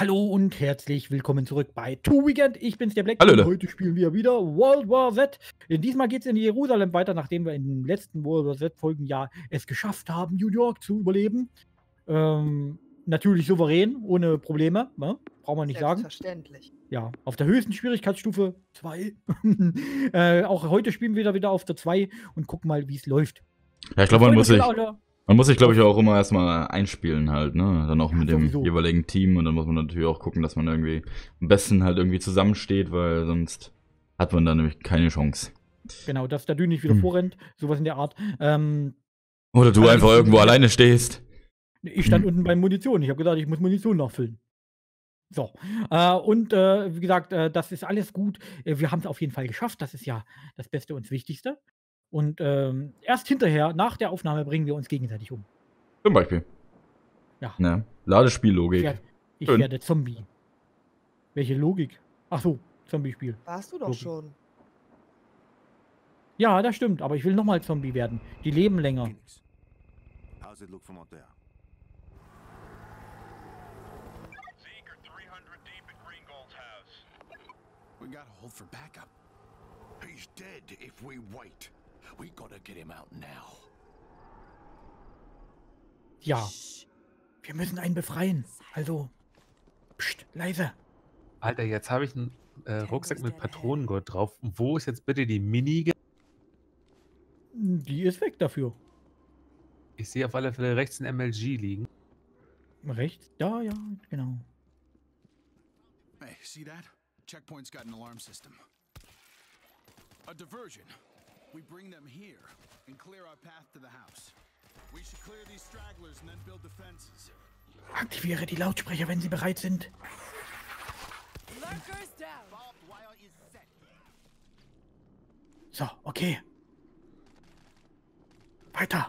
Hallo und herzlich willkommen zurück bei Two Weekend. Ich bin's, der Black. Hallo. Und heute spielen wir wieder World War Z. Diesmal geht's in Jerusalem weiter, nachdem wir in den letzten World War Z-Folgen ja es geschafft haben, New York zu überleben. Ähm, natürlich souverän, ohne Probleme. Ne? Braucht man nicht sagen. Selbstverständlich. Ja, auf der höchsten Schwierigkeitsstufe 2. äh, auch heute spielen wir wieder, wieder auf der 2 und gucken mal, wie es läuft. Ja, ich glaube, man muss sich, man muss sich, glaube ich, auch immer erstmal einspielen halt, ne? Dann auch Ja, mit dem sowieso. jeweiligen Team und dann muss man natürlich auch gucken, dass man irgendwie am besten halt irgendwie zusammensteht, weil sonst hat man da nämlich keine Chance. Genau, dass der Dü nicht wieder Hm. vorrennt, sowas in der Art. Ähm, Oder du Also, einfach ich- irgendwo alleine stehst. Ich stand Hm. unten bei Munition. Ich habe gesagt, ich muss Munition nachfüllen. So. Äh, und äh, wie gesagt, äh, das ist alles gut. Äh, wir haben es auf jeden Fall geschafft. Das ist ja das Beste und das Wichtigste. Und ähm, erst hinterher, nach der Aufnahme, bringen wir uns gegenseitig um. Zum Beispiel. Ja. Ne? Ich, Ladespiellogik. werd, ich werde Zombie. Welche Logik? Ach so, Zombie-Spiel. Warst du doch Logisch. schon. Ja, das stimmt. Aber ich will nochmal Zombie werden. Die leben länger. Phoenix. How's it look from out there? Zeke are 300 deep at Greengold's house. We gotta hold for backup. He's dead if we wait. We gotta get him out now. Ja. Wir müssen einen befreien. Also. Psst, leise. Alter, jetzt habe ich einen äh, Rucksack mit Patronengurt drauf. Wo ist jetzt bitte die Minigun? Die ist weg dafür. Ich sehe auf alle Fälle rechts ein MLG liegen. Rechts? Ja, ja, genau. Hey, see that? Checkpoint's got an alarm system. A diversion. We bring them here and clear our path to the house. We should clear these stragglers and then build defenses. Aktiviere die Lautsprecher, wenn sie bereit sind. So, okay. Weiter.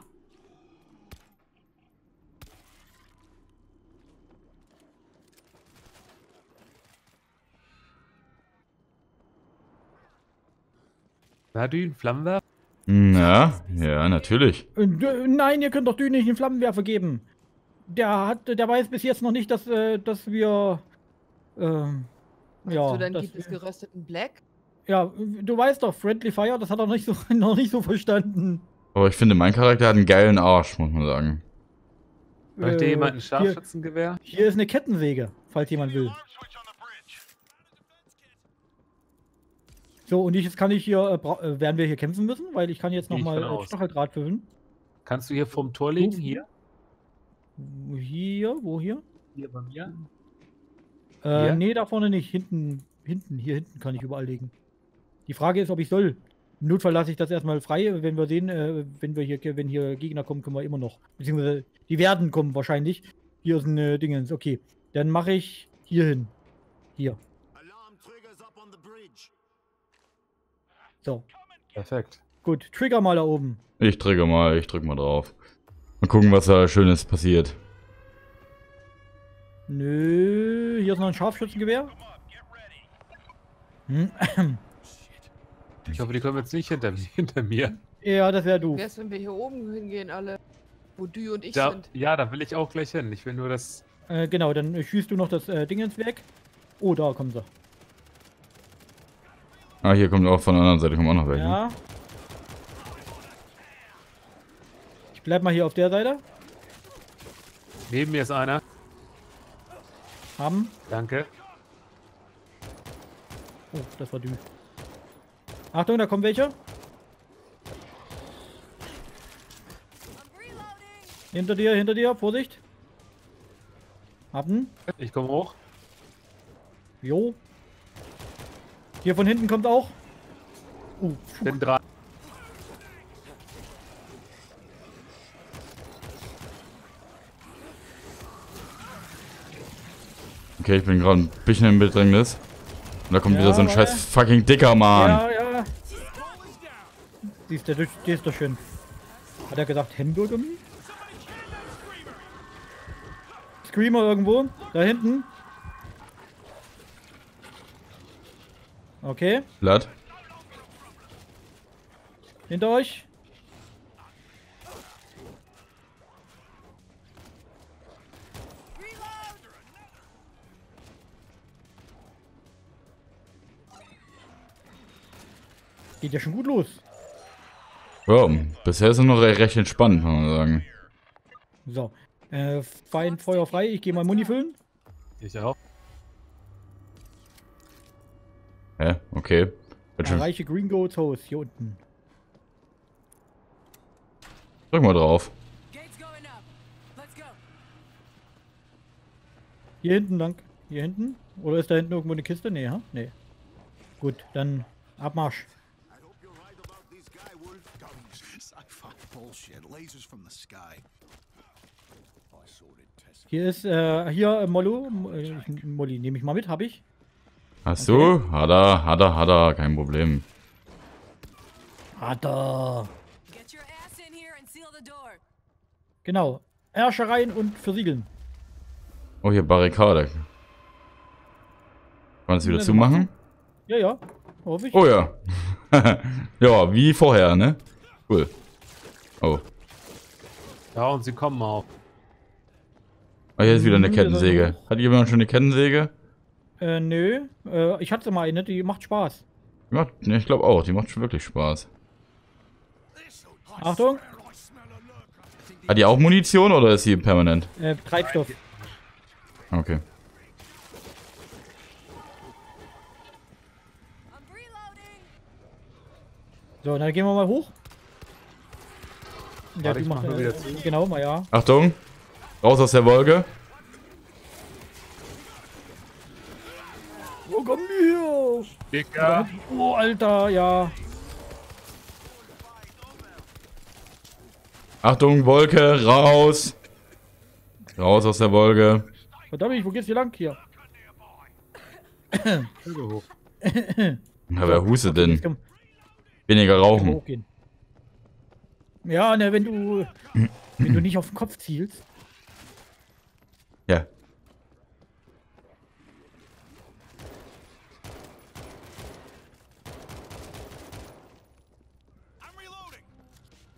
Na, du, ein Flammenwerfer? Na, ja, natürlich. Äh, d- Nein, ihr könnt doch Dü nicht einen Flammenwerfer geben. Der hat, der weiß bis jetzt noch nicht, dass, äh, dass wir. Ähm, ja, so, dann dass gibt es gerösteten Black. ja, du weißt doch, Friendly Fire, das hat er noch nicht so, noch nicht so verstanden. Aber ich finde, mein Charakter hat einen geilen Arsch, muss man sagen. Möchte Äh, jemand ein hier, Scharfschützengewehr? hier ist eine Kettensäge, falls jemand will. Alarm switch on the bridge. So, und ich, jetzt kann ich hier, äh, äh, werden wir hier kämpfen müssen, weil ich kann jetzt nochmal äh. Stacheldraht füllen. Kannst du hier vorm Tor liegen? Hier? Hier, wo hier? Hier bei mir? Äh, Hier? nee, da vorne nicht. Hinten, hinten, hier hinten kann ich überall legen. Die Frage ist, ob ich soll. Im Notfall lasse ich das erstmal frei. Wenn wir sehen, äh, wenn wir hier, wenn hier Gegner kommen, können wir immer noch. Beziehungsweise, die werden kommen wahrscheinlich. Hier ist ein äh, Dingens. Okay. Dann mache ich hier hin. Hier. Alarm triggers up on the bridge. So. Perfekt. Gut. Trigger mal da oben. Ich drücke mal, ich drück mal drauf. Mal gucken, was da Schönes passiert. Nö. Hier ist noch ein Scharfschützengewehr. Hm. Ich hoffe, die kommen jetzt nicht hinter, hinter mir. Ja, das wäre. Wie wär's, wenn wir hier oben hingehen, alle? Wo Dü und ich Da, sind. ja, da will ich auch gleich hin. Ich will nur das. Äh, genau, dann schießt du noch das äh, Dingens weg. Oh, da kommen sie. Ah, hier kommt auch von der anderen Seite kommen auch noch welche. Ja. Ich bleib mal hier auf der Seite. Neben mir ist einer. Haben. Danke. Oh, das war dünn. Achtung, da kommen welche. Hinter dir, hinter dir, Vorsicht. Haben. Ich komme hoch. Jo. Hier von hinten kommt auch. Uh, Bin dran. Okay, ich bin gerade ein bisschen im Bedrängnis. Und da kommt Ja, wieder so ein scheiß fucking dicker Mann. ja, ja. Siehst du, du stehst doch schön. Hat er gesagt Hamburger? Screamer irgendwo. Da hinten. Okay. Blatt. Hinter euch. Geht ja schon gut los. Ja, bisher ist er noch recht entspannt, kann man sagen. So. Äh, fein Feuer frei. Ich gehe mal Muni füllen. Ich auch. Hä? Okay. Erreiche Green Goats Haus hier unten. Drück mal drauf. Hier hinten lang. Hier hinten? Oder ist da hinten irgendwo eine Kiste? Nee, ha? Nee. Gut, dann Abmarsch. I hope you're right about this guy, Wolf. Sci-fi bullshit. Lasers from the sky. I saw it test. Hier ist, äh, hier äh, Mollo. Äh, ich- Molly, nehme ich mal mit, habe ich. Hast du? Hat er, hat er, hat er, kein Problem. Hat er. Genau. Ärsche rein und versiegeln. Oh, hier Barrikade. Kann man das wieder Ja, zumachen? Ja, ja. Hoffe ich. Oh ja. ja, wie vorher, ne? Cool. Oh. Ja, und sie kommen auch. Ah, hier ist wieder eine ja, Kettensäge. Hat jemand schon eine Kettensäge? Äh, nö. Äh, ich hatte mal eine, die macht Spaß. Macht, ne, ich glaube auch. Die macht schon wirklich Spaß. Achtung. Hat die auch Munition oder ist sie permanent? Äh, Treibstoff. Okay. So, dann gehen wir mal hoch. Ja, Warte, die macht, nur äh, wieder zu. genau, mal ja. Achtung. Raus aus der Wolke. Oh, komm hier. Dicker. Oh, Alter, ja. Achtung, Wolke, raus. Raus aus der Wolke. Verdammt, wo geht's hier lang hier? Hoch. Na, wer hustet denn? Weniger rauchen. Ja, ne, wenn du, wenn du nicht auf den Kopf zielst.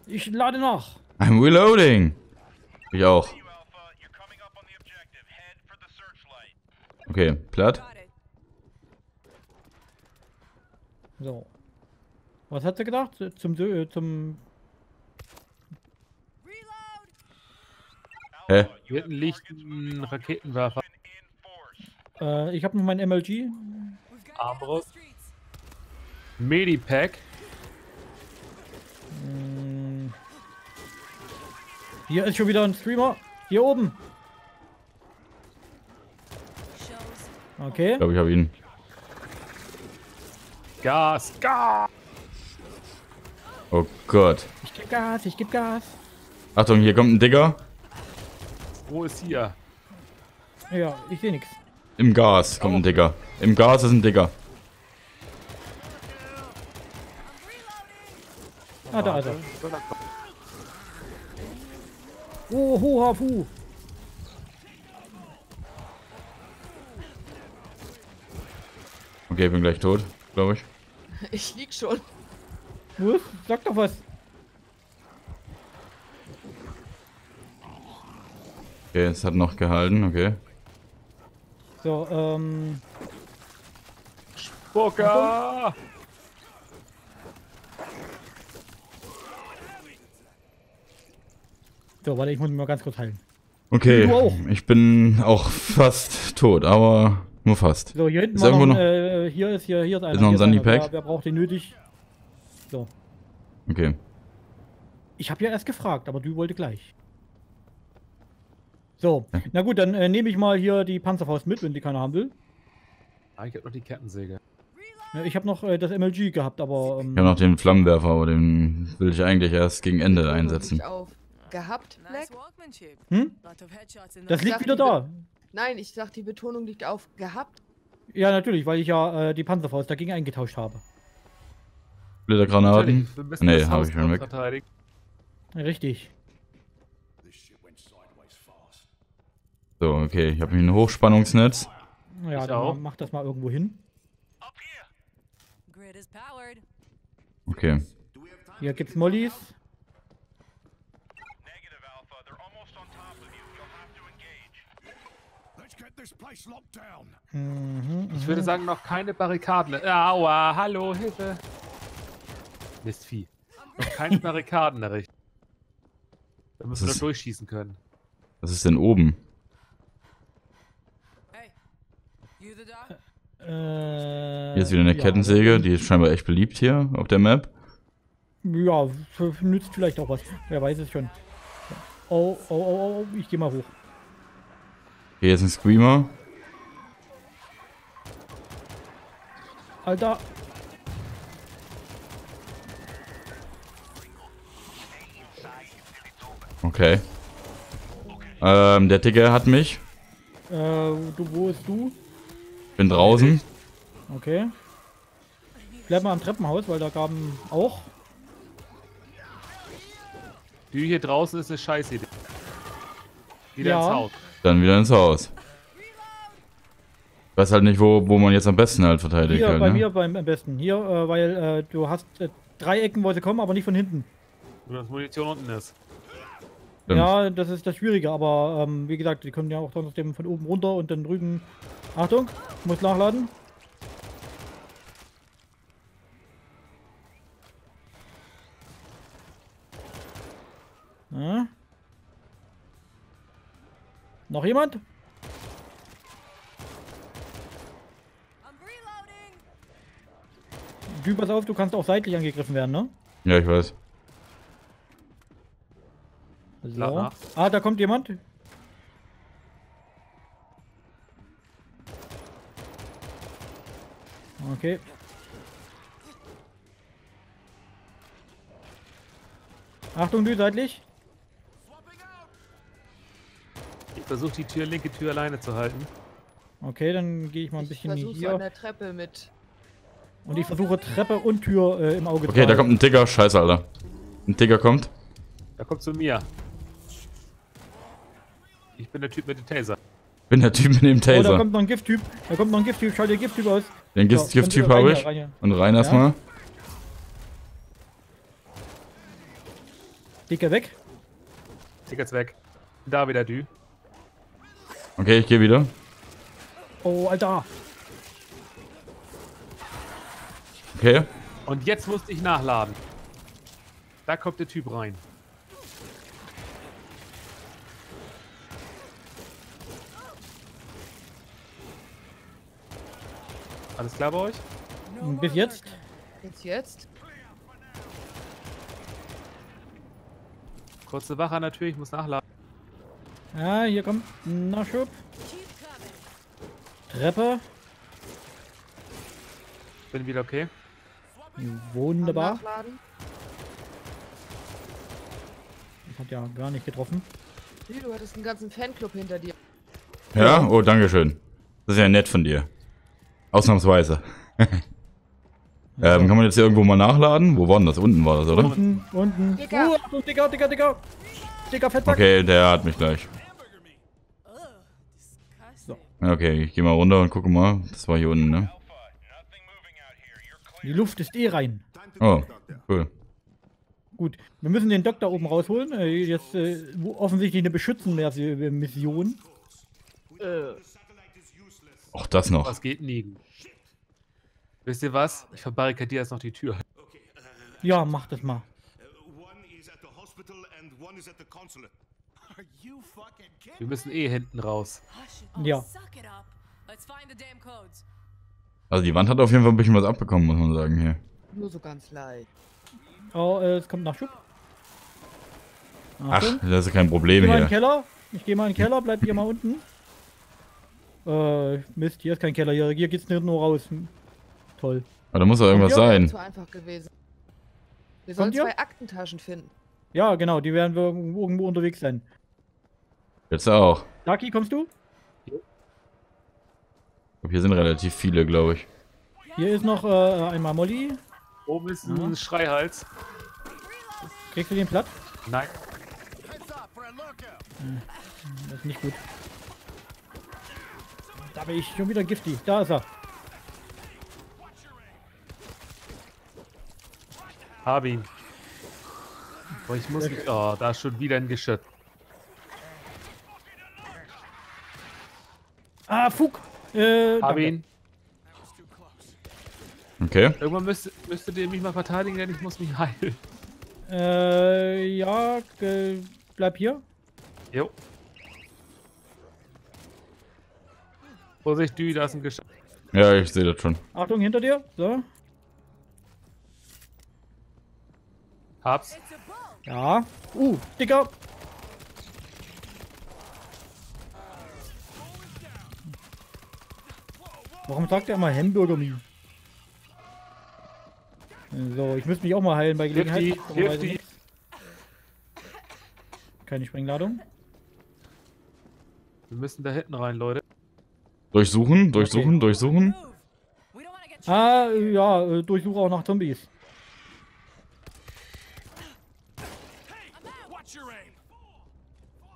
Ich lade nach. I'm reloading. Ich auch. Okay, platt. So. Was hat sie gedacht? Zum, äh, zum, Reload. Hä? Hier hinten liegt ein Raketenwerfer. Äh, ich habe noch mein MLG. Armbrust. Medipack. Hier ist schon wieder ein Streamer. Hier oben. Okay. Ich glaube, ich habe ihn. Gas. Gas. Oh Gott. Ich geb Gas, ich geb Gas. Achtung, hier kommt ein Digger. Wo ist hier? Ja, ich sehe nichts. Im Gas kommt ein Digger. Im Gas ist ein Digger. Ah, da ist er. Oh, ho, ha, fu. Okay, ich bin gleich tot, glaube ich. Ich lieg schon. Was? Sag doch was. Okay, es hat noch gehalten, okay. So, ähm. Spucker. So, warte, ich muss mich mal ganz kurz heilen. Okay, Du auch. ich bin auch fast tot, aber nur fast. So, hier hinten Ist noch, irgendwo ein, äh, hier ist hier, hier ist einer. Ist noch ein einer. Sandy-Pack? Wer, wer braucht den nötig? So. Okay. Ich habe ja erst gefragt, aber du wollte gleich. So, na gut, dann äh, nehme ich mal hier die Panzerfaust mit, wenn die keiner haben will. Ah, ich hab noch die Kettensäge. Ja, ich habe noch äh, das MLG gehabt, aber ähm, Ich habe noch den Flammenwerfer, aber den will ich eigentlich erst gegen Ende einsetzen. Liegt auf. Gehabt, Black? hm? Das liegt wieder da. Nein, ich sag, die Betonung liegt auf gehabt. Ja, natürlich, weil ich ja äh, die Panzerfaust dagegen eingetauscht habe. Wir müssen Nee, habe ich schon weg. Richtig. So, okay, ich habe hier ein Hochspannungsnetz. Ja, dann mach das mal irgendwo hin. Okay. Hier gibt's Mollys. Ich würde sagen, noch keine Barrikaden. Aua, hallo, Hilfe. Mistvieh. Noch keine Barrikaden errichten. Da müssen wir doch durchschießen können. Was ist denn oben? Äh, Hier ist wieder eine ja, Kettensäge, die ist scheinbar echt beliebt hier auf der Map. Ja, nützt vielleicht auch was. Wer weiß es schon. Oh, oh, oh, oh, ich geh mal hoch. Hier ist ein Screamer. Alter, Okay. Ähm, der Ticker hat mich. äh, du, wo bist du? Bin draußen. Okay. Bleib mal am Treppenhaus, weil da gaben auch. Die hier draußen ist eine Scheißidee. Wieder Ja. ins Haus. Dann wieder ins Haus. Ich weiß halt nicht, wo, wo man jetzt am besten halt verteidigt. Hier, halt, bei ne? mir beim am besten. Hier, äh, weil äh, du hast äh, drei Ecken, wo sie kommen, aber nicht von hinten. Nur dass Munition unten ist. Stimmt. Ja, das ist das Schwierige, aber ähm, wie gesagt, die kommen ja auch trotzdem von oben runter und dann drüben. Achtung, muss nachladen. Ja. Noch jemand? Du, pass auf, du kannst auch seitlich angegriffen werden, ne? Ja, ich weiß. So. Ah, da kommt jemand. Okay. Achtung, du seitlich. Versuche die Tür, linke Tür alleine zu halten. Okay, dann gehe ich mal ein Ich bisschen versuche so hier. an der Treppe mit. Und ich versuche Treppe und Tür äh, im Auge zu Okay, da halten. kommt ein Ticker. Scheiße, Alter. Ein Ticker kommt. Da kommt zu mir. Ich bin der Typ mit dem Taser. Bin der Typ mit dem Oh, da Taser. kommt noch ein Gifttyp. Da kommt noch ein Gifttyp. Schau dir Gifttyp aus. Den So, Gift- Gift-Typ habe hier, ich. rein hier. Und rein erstmal. Dicker weg. Tickets weg. Da wieder Dü. Okay, ich gehe wieder. Oh, Alter. Okay. Und jetzt musste ich nachladen. Da kommt der Typ rein. Alles klar bei euch? Bis jetzt. Jetzt, jetzt. Kurze Wache natürlich, ich muss nachladen. Ja, hier kommt ein Nachschub. Treppe. Bin wieder okay. Wunderbar. Das hat ja gar nicht getroffen. Du hattest einen ganzen Fanclub hinter dir. Ja? Oh, danke schön. Das ist ja nett von dir. Ausnahmsweise. ähm, kann man jetzt hier irgendwo mal nachladen? Wo war denn das? Unten war das, oder? Unten, unten. Dicker. Oh, Dicker, Dicker, Dicker. Dicker Fettsack. Okay, der hat mich gleich. Okay, ich gehe mal runter und gucke mal. Das war hier unten, ne? Die Luft ist eh rein. Oh, cool. Gut, wir müssen den Doktor oben rausholen. Äh, jetzt äh, offensichtlich eine Beschützen-Mission. Äh, Auch das noch. Was geht nie? Wisst ihr was? Ich verbarrikadiere jetzt noch die Tür. Ja, mach das mal. Uh, one is at the hospital and one is at the consulate. Wir müssen eh hinten raus. Oh, Ja. Codes. Also die Wand hat auf jeden Fall ein bisschen was abbekommen, muss man sagen hier. nur so ganz leicht. Oh, äh, es kommt Nachschub. Ach, Achtung. das ist kein Problem Geh mal in den hier. Keller. Ich gehe mal in den Keller, bleib hier mal unten. Äh, Mist, hier ist kein Keller. Hier, hier geht's nicht nur raus. Toll. Aber da muss doch irgendwas sein. Zu einfach gewesen. Wir sollen ihr? zwei Aktentaschen finden. Ja, genau, die werden wir irgendwo unterwegs sein. Jetzt auch. Lucky, kommst du? Hier sind relativ viele, glaube ich. Hier ist noch äh, einmal Molly. Oben ist ein Ja. Schreihals. Kriegst du den platt? Nein. Lookout. Das ist nicht gut. Da bin ich schon wieder giftig. Da ist er. Hab ihn. Boah, ich muss mich. Oh, da ist schon wieder ein Geschütz. Ah, Fug. Äh, Hab ihn. Okay. Irgendwann müsst, müsstet ihr mich mal verteidigen, denn ich muss mich heilen. Äh, ja, äh, bleib hier. Jo. Vorsicht, Dü, da ist ein Gesch... Ja, ich sehe das schon. Achtung, hinter dir. So. Hab's. Ja. Uh, Dicker. Warum sagt er immer Hamburger Mi? So, ich müsste mich auch mal heilen bei Gelegenheit. Hilf die, hilf die. Keine Sprengladung. Wir müssen da hinten rein, Leute. Durchsuchen, durchsuchen, durchsuchen. To get Ah, ja, äh, durchsuche auch nach Zombies.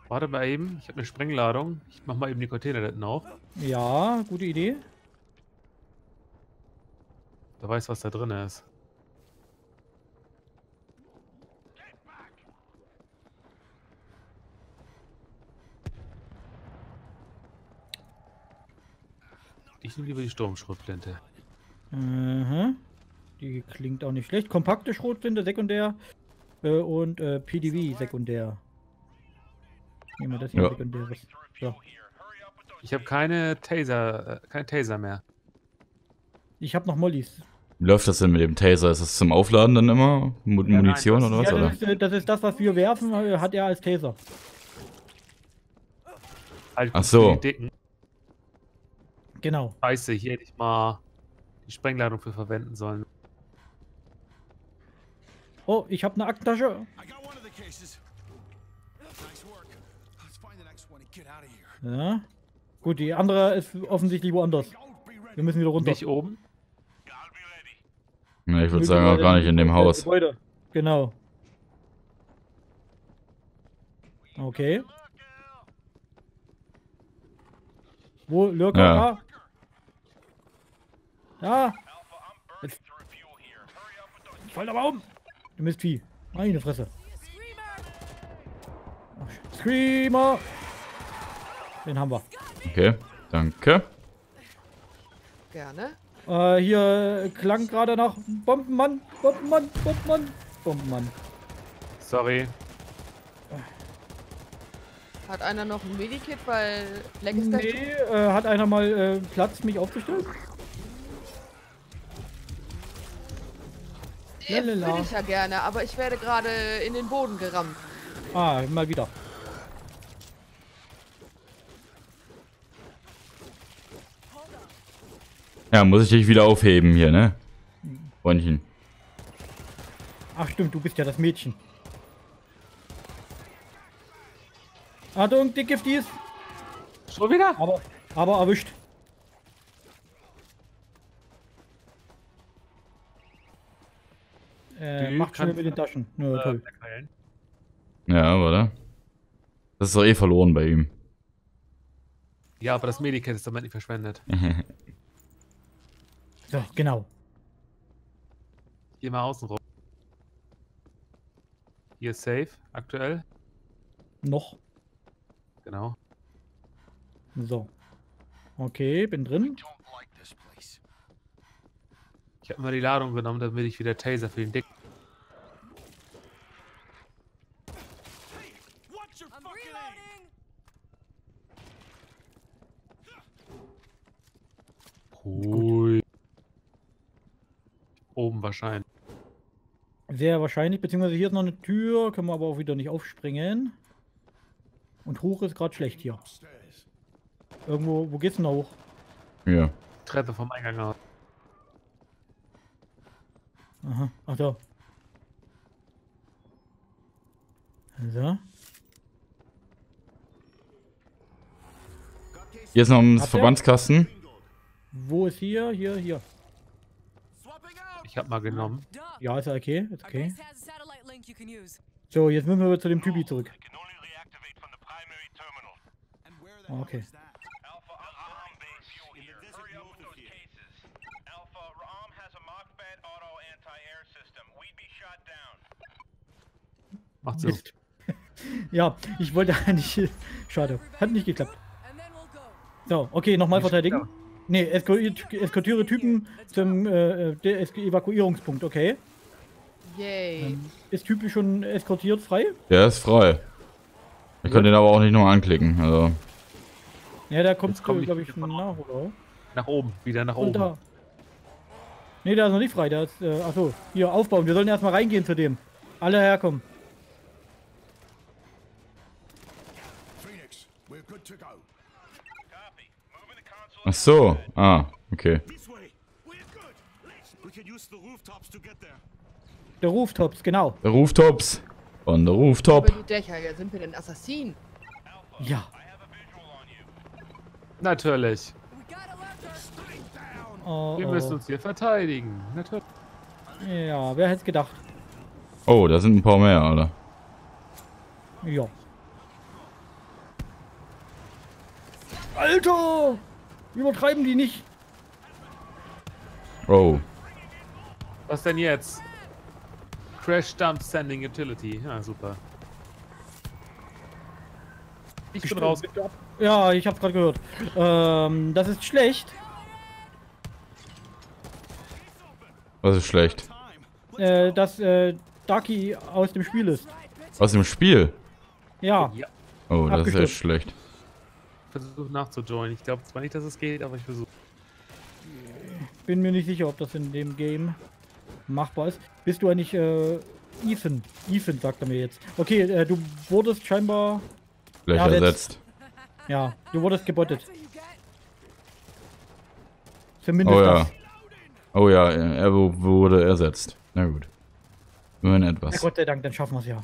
Warte mal eben, ich habe eine Sprengladung. Ich mach mal eben die Container da hinten auf. Ja, gute Idee. Wer weiß, was da drin ist. Ich nehme lieber die Sturmschrotflinte. Mhm. Die klingt auch nicht schlecht. Kompakte Schrotflinte, sekundär. Äh, und äh, PDV, sekundär. Nehmen wir das hier Ja. sekundär. So. Ich habe keine Taser, äh, kein Taser mehr. Ich habe noch Mollys. Läuft das denn mit dem Taser? Ist das zum Aufladen dann immer? Mu nein, Munition das- oder was? Ja, Oder? das, ist, äh, das ist das, was wir werfen, äh, hat er als Taser. Halt Ach so. Genau. Scheiße, hier hätte ich mal die Sprengladung für verwenden sollen. Oh, ich habe eine Aktentasche. Ja. Gut, die andere ist offensichtlich woanders. Wir müssen wieder runter. Nicht oben. Ja, ich würde sagen, auch gar nicht in dem Haus. Gebäude. Genau. Okay. Wo, Lurker? Ja. Da. Da. Jetzt. Voll der Baum. Du Mistvieh. Meine Fresse. Screamer. Den haben wir. Okay, danke. Gerne. Äh, hier klang gerade nach Bombenmann, Bombenmann, Bombenmann, Bombenmann. Sorry. Hat einer noch ein Medikit, weil Black ist Nee, äh, hat einer mal äh, Platz, mich aufzustellen? Würde ich ja gerne, aber ich werde gerade in den Boden gerammt. Ah, mal wieder. Ja, muss ich dich wieder aufheben hier, ne? Freundchen. Ach stimmt, du bist ja das Mädchen. Achtung, die Gifties. Schon wieder? Aber, aber erwischt. Äh, macht schnell mit den Taschen. Ja, toll. Ja, warte. Das ist doch eh verloren bei ihm. Ja, aber das Medikit ist damit nicht verschwendet. So, genau. Geh mal außen rum. Hier ist safe, aktuell. Noch. Genau. So. Okay, bin drin. Ich habe mal die Ladung genommen, damit ich wieder Taser für den Dick. I'm reloading. Hui. Oben wahrscheinlich. Sehr wahrscheinlich, beziehungsweise hier ist noch eine Tür, können wir aber auch wieder nicht aufspringen. Und hoch ist gerade schlecht hier. Irgendwo, wo geht's denn da hoch? Ja. Treppe vom Eingang aus. Aha, ach da. So. Hier ist noch ein? Verbandskasten. Wo ist hier? Hier, hier. Ich habe mal genommen. Ja, ist ja okay, ist okay. So, jetzt müssen wir zu dem Typi zurück. The Okay. Macht so. Ja, ich wollte eigentlich. Schade, hat nicht geklappt. So, okay, nochmal verteidigen. Nee, eskortiere, eskortiere Typen zum äh, Es- Evakuierungspunkt, okay. Yay. Ist Typ schon eskortiert frei? Der ist frei. Ich kann den aber auch nicht nur anklicken. Also, Ja, der kommt, komm ich glaube ich, wieder nach, oder? Nach oben, wieder nach Und oben. da. Nee, der ist noch nicht frei. Der ist, äh, achso, hier aufbauen. Wir sollen erstmal reingehen zu dem. Alle herkommen. Ach so. Ah, okay. This way. We're good. Let's. We can use the rooftops to get there. Der Rooftops, genau. Der Rooftops. Von der Rooftop. Über die Dächer, ja, sind wir denn Assassinen? Ja. On. Natürlich. We got a lurker. Oh, Wir müssen oh. uns hier verteidigen. Natürlich. Ja, wer hätte es gedacht? Oh, da sind ein paar mehr, Alter. Ja. Alter! Übertreiben die nicht. Oh. Was denn jetzt? Crash Dump Sending Utility. Ja, super. Ich bin raus. Ja, ich hab's gerade gehört. Ähm, das ist schlecht. Was ist schlecht? Äh, dass äh, Ducky aus dem Spiel ist. Was im Spiel? Ja. Ja. Oh, das ist echt schlecht. Versuch nachzujoinen. Ich glaube zwar nicht, dass es geht, aber ich versuche. Bin mir nicht sicher, ob das in dem Game machbar ist. Bist du eigentlich äh, Ethan? Ethan sagt er mir jetzt. Okay, äh, du wurdest scheinbar. Vielleicht Ja, jetzt- ersetzt. Ja, du wurdest gebottet. Zumindest Oh ja. das. Oh ja, er wu- wurde ersetzt. Na gut. Immerhin Ja, etwas. Gott sei Dank, dann schaffen wir es ja.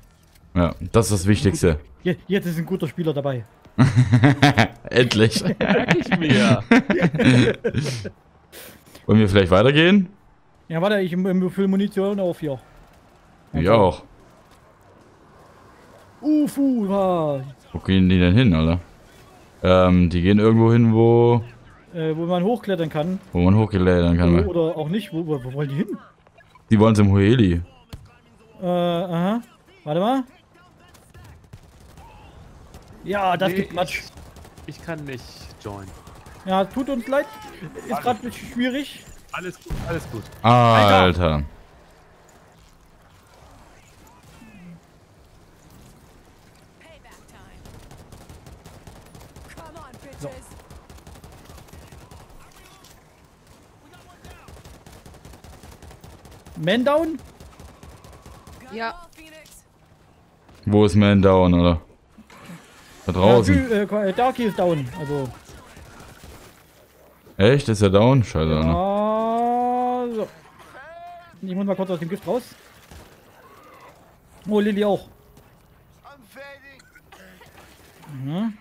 Ja, das ist das Wichtigste. Je, jetzt ist ein guter Spieler dabei. Endlich. Ich mir. Wollen wir vielleicht weitergehen? Ja, warte, ich fülle Munition auf hier. Ich auch. Ufu. Wo gehen die denn hin, Alter? Ähm, die gehen irgendwo hin, wo, Äh, wo man hochklettern kann. wo man hochgeladert kann. Oder auch nicht. Wo, wo, wo wollen die hin? Die wollen zum Hueli. Äh, aha. Warte mal. Ja, das Nee, gibt Matsch. Ich kann nicht joinen. Ja, tut uns leid. Ist gerade ein bisschen schwierig. Alles gut, alles gut. Alter. Bitches. Man down? Ja. Wo ist Man down, oder? Da draußen. Ja, Gü- äh, Darky ist down. Also. Echt? Ist er down? Scheiße, Alter. Ah, so. Ich muss mal kurz aus dem Gift raus. Oh, Lilly auch. Mhm.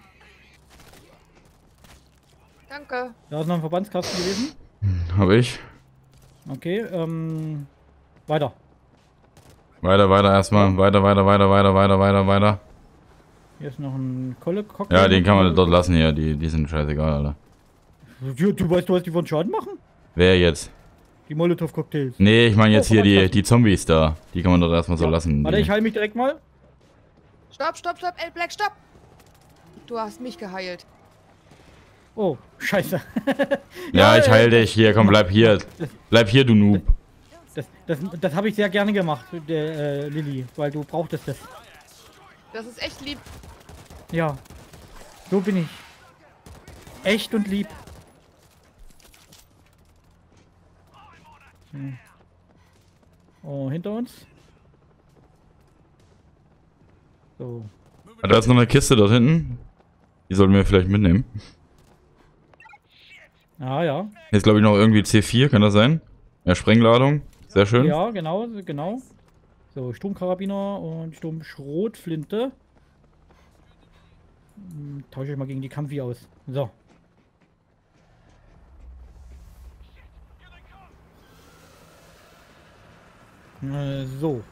Danke. Da ist noch ein Verbandskasten gewesen. Hab ich. Okay, ähm. Weiter. Weiter, weiter erstmal. Weiter, weiter, weiter, weiter, weiter, weiter, weiter. Hier ist noch ein Kolle Cocktail. Ja, den kann man dort lassen hier. Die, die sind scheißegal, Alter. Du, du weißt, du was die von Schaden machen? Wer jetzt? Die Molotow-Cocktails. Nee, ich meine jetzt Oh, hier die, die Zombies da. Die kann man dort erstmal so lassen. Warte, Die- ich heile mich direkt mal. Stopp, stopp, stopp, El Black, stopp! Du hast mich geheilt. Oh, scheiße. ja, ich äh, heil dich. Hier, komm, bleib hier. Bleib hier, du Noob. Das, das, das habe ich sehr gerne gemacht, der, äh, Lilly, weil du brauchtest das. Das ist echt lieb. Ja. So bin ich. Echt und lieb. Hm. Oh, hinter uns. So. Ah, Da ist noch eine Kiste dort hinten. Die sollten wir vielleicht mitnehmen. Ah, ja. Ist, glaube ich, noch irgendwie C4, kann das sein? Ja, Sprengladung. Sehr schön. Ja, genau, genau. So, Sturmkarabiner und Sturmschrotflinte. Tausche ich mal gegen die Kampfi aus. So. Äh, so.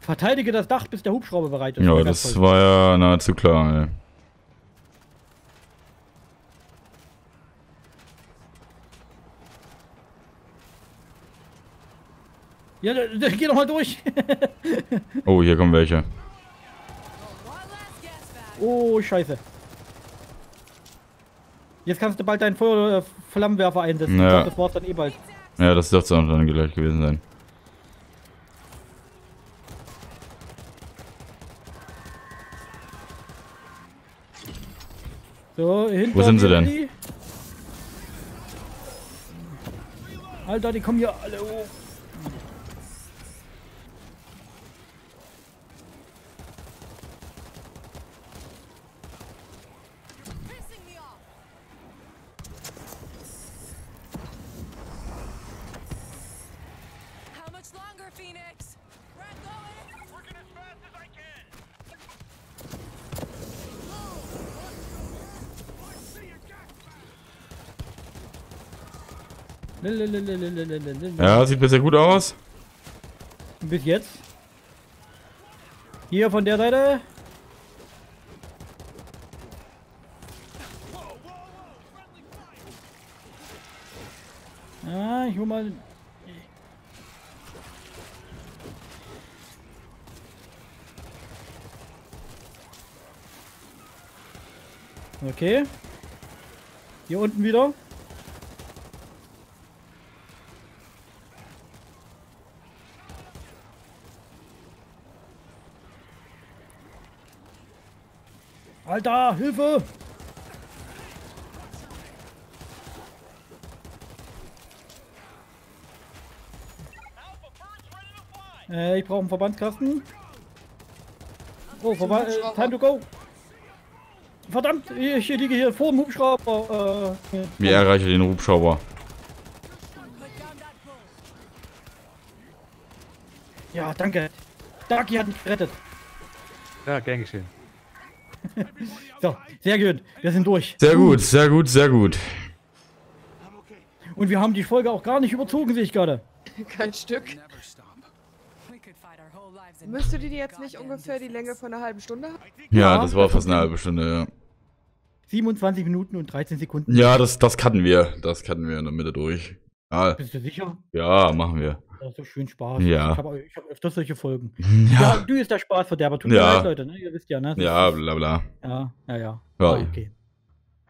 Verteidige das Dach, bis der Hubschrauber bereit ist. Ja, das war ja nahezu klar, ey. Ja, da, da, geh doch mal durch. Oh, hier kommen welche. Oh, scheiße. Jetzt kannst du bald deinen Feuer äh, Flammenwerfer einsetzen. Ja. Ich glaub, das war's dann eh bald. Ja, das dürfte auch dann gleich gewesen sein. So, hinter Wo sind sie denn? die. Alter, die kommen hier alle hoch. Ja, sieht bisher gut aus. Bis jetzt. Hier von der Seite. Ja, ich hol mal. Okay. Hier unten wieder. Alter, Hilfe! Äh, ich brauche einen Verbandskasten. Oh, Verband, äh, time to go. Verdammt, ich liege hier vor dem Hubschrauber. Äh, ja. Wie erreiche ich den Hubschrauber? Ja, danke. Dagi hat mich gerettet. Ja, gern geschehen. So, sehr gut. Wir sind durch. Sehr gut, sehr gut, sehr gut. Und wir haben die Folge auch gar nicht überzogen, sehe ich gerade. Kein Stück. Müsste die jetzt nicht ungefähr die. Länge von einer halben Stunde haben? Ja, das war fast eine halbe Stunde, ja. 27 Minuten und 13 Sekunden. Ja, das, das cutten wir. Das cutten wir in der Mitte durch. Ja, Bist du sicher? ja machen wir. Das ist so schön Spaß. Ja. Ich habe hab öfters solche Folgen. Ja, Ja, du ist der Spaßverderber. Tut mir Ja. leid, Leute. Ne? Ihr wisst ja, ne? Das ja, bla bla. Ja, ja, ja. Ja. Ah, okay.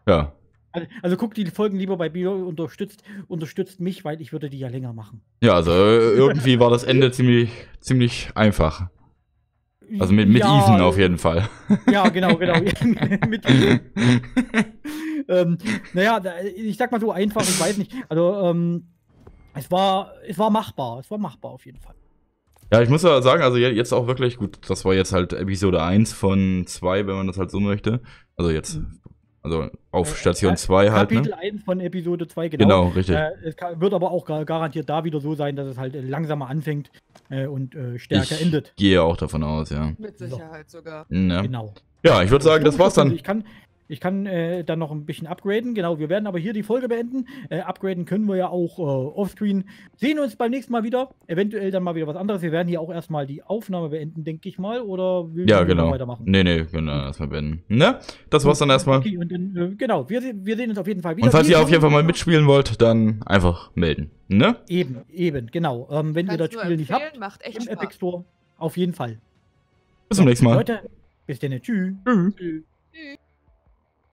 Ja. Also, also guckt die Folgen lieber bei Bio unterstützt, unterstützt mich, weil ich würde die ja länger machen. Ja, also äh, irgendwie war das Ende ziemlich, ziemlich einfach. Also mit, mit ja, Ethan auf jeden Fall. Ja, genau, genau. mit, ähm, naja, ich sag mal so einfach, ich weiß nicht. Also, ähm, es war, es war machbar. Es war machbar auf jeden Fall. Ja, ich muss ja sagen, also je- jetzt auch wirklich, gut, das war jetzt halt Episode 1 von 2, wenn man das halt so möchte. Also jetzt, also auf Äh, Station äh, 2 halt, Kapitel ne? 1 von Episode 2, genau. Genau, richtig. Äh, es ka- wird aber auch gar- garantiert da wieder so sein, dass es halt äh, langsamer anfängt äh, und äh, stärker ich endet. gehe auch davon aus, ja. Mit Sicherheit sogar. Ja, Genau. ja ich würde sagen, das war's dann. Ich kann, ich kann äh, dann noch ein bisschen upgraden. Genau, wir werden aber hier die Folge beenden. Äh, upgraden können wir ja auch äh, offscreen. Sehen uns beim nächsten Mal wieder. Eventuell dann mal wieder was anderes. Wir werden hier auch erstmal die Aufnahme beenden, denke ich mal. Oder will Ja, genau. weitermachen? Nee, nee, genau, erstmal beenden. Ne? Das war's dann erstmal. Okay, und dann, äh, genau, wir, wir sehen uns auf jeden Fall wieder. Und falls ihr auf jeden Fall mal mitspielen wollt, dann einfach melden. Ne? Eben, eben, genau. Ähm, wenn ihr das Kannst Spiel nicht habt, macht echt im Spaß. Epic Store, auf jeden Fall. Bis zum nächsten Mal. Leute, bis dann. Tschüss. Tschüss. Tschüss. Tschüss.